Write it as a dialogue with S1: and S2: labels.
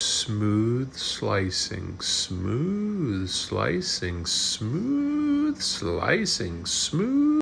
S1: Smooth slicing, smooth slicing, smooth slicing, smooth.